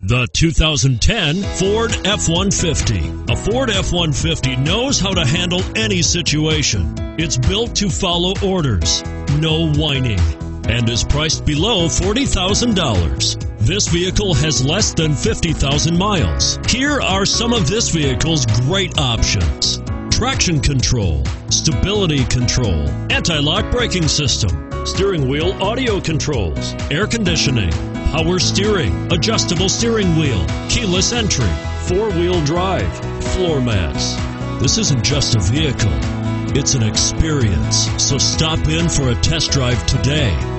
The 2010 Ford F-150. A Ford F-150 knows how to handle any situation. It's built to follow orders, no whining, and is priced below $40,000. This vehicle has less than 50,000 miles. Here are some of this vehicle's great options. Traction control, stability control, anti-lock braking system, steering wheel audio controls, air conditioning, power steering, adjustable steering wheel, keyless entry, four wheel drive, floor mats. This isn't just a vehicle, it's an experience. So stop in for a test drive today.